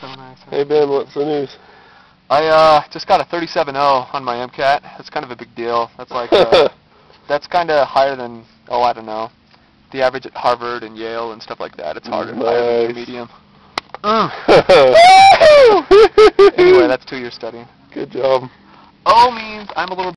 so nice. Hey Ben, what's the news? I uh just got a 37.0 on my MCAT. That's kind of a big deal. That's like uh, that's kind of higher than oh I don't know, the average at Harvard and Yale and stuff like that. It's harder, higher than medium. Mm. anyway, that's two years studying. Good job. O means I'm a little